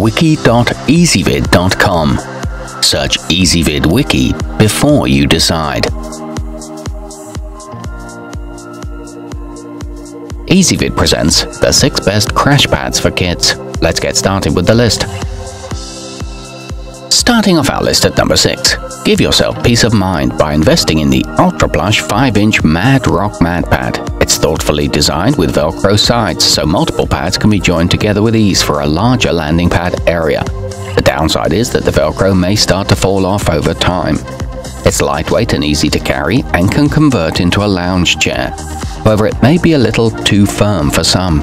wiki.ezvid.com. Search Ezvid Wiki before you decide. Ezvid presents the 6 best crash pads for kids. Let's get started with the list. Starting off our list at number 6, give yourself peace of mind by investing in the Ultra Plush 5-inch Mad Rock Mad Pad. It's thoughtfully designed with Velcro sides, so multiple pads can be joined together with ease for a larger landing pad area. The downside is that the Velcro may start to fall off over time. It's lightweight and easy to carry and can convert into a lounge chair. However, it may be a little too firm for some.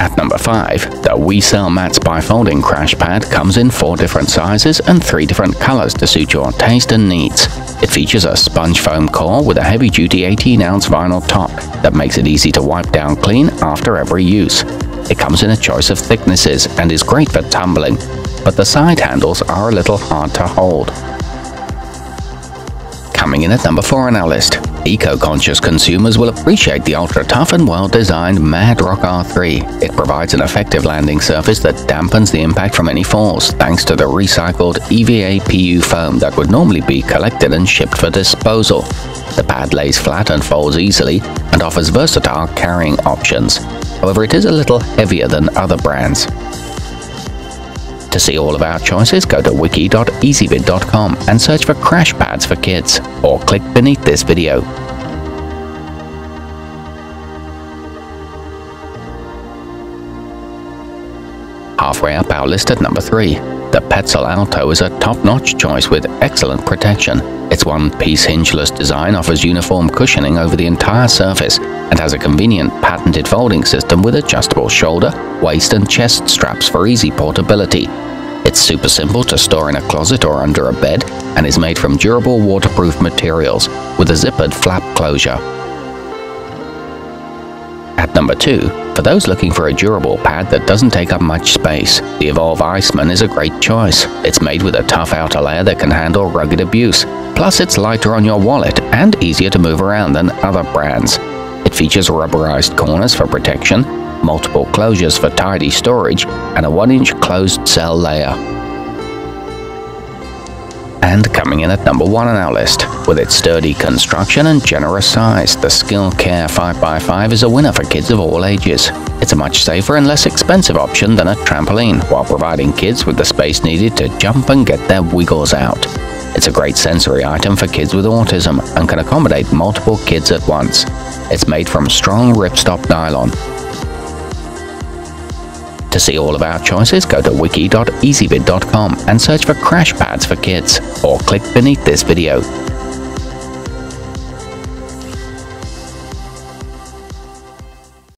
At number 5, the We Sell Mats Bifolding Crash Pad comes in 4 different sizes and 3 different colors to suit your taste and needs. It features a sponge foam core with a heavy-duty 18-ounce vinyl top that makes it easy to wipe down clean after every use. It comes in a choice of thicknesses and is great for tumbling, but the side handles are a little hard to hold. Coming in at number 4 on our list, eco-conscious consumers will appreciate the ultra-tough and well-designed Mad Rock R3. It provides an effective landing surface that dampens the impact from any falls thanks to the recycled EVA PU foam that would normally be collected and shipped for disposal. The pad lays flat and folds easily and offers versatile carrying options. However, it is a little heavier than other brands. To see all of our choices, go to wiki.ezvid.com and search for crash pads for kids, or click beneath this video. Halfway up our list at number 3, the Petzl Alto is a top-notch choice with excellent protection. Its one-piece hingeless design offers uniform cushioning over the entire surface and has a convenient patented folding system with adjustable shoulder, waist and chest straps for easy portability. It's super simple to store in a closet or under a bed and is made from durable waterproof materials with a zippered flap closure. At number 2, for those looking for a durable pad that doesn't take up much space, the Evolv Iceman is a great choice. It's made with a tough outer layer that can handle rugged abuse. Plus it's lighter on your wallet and easier to move around than other brands. It features rubberized corners for protection, multiple closures for tidy storage, and a 1-inch closed cell layer. And coming in at number 1 on our list, with its sturdy construction and generous size, the Skil Care 5x5 is a winner for kids of all ages. It's a much safer and less expensive option than a trampoline, while providing kids with the space needed to jump and get their wiggles out. It's a great sensory item for kids with autism and can accommodate multiple kids at once. It's made from strong ripstop nylon. To see all of our choices, go to wiki.ezvid.com and search for crash pads for kids, or click beneath this video.